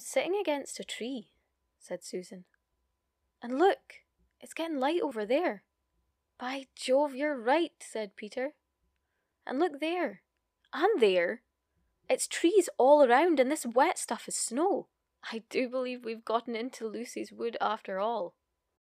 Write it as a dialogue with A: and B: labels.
A: sitting against a tree, said Susan. And look, it's getting light over there. By Jove, you're right, said Peter. And look there, and there. It's trees all around, and this wet stuff is snow. I do believe we've gotten into Lucy's wood after all.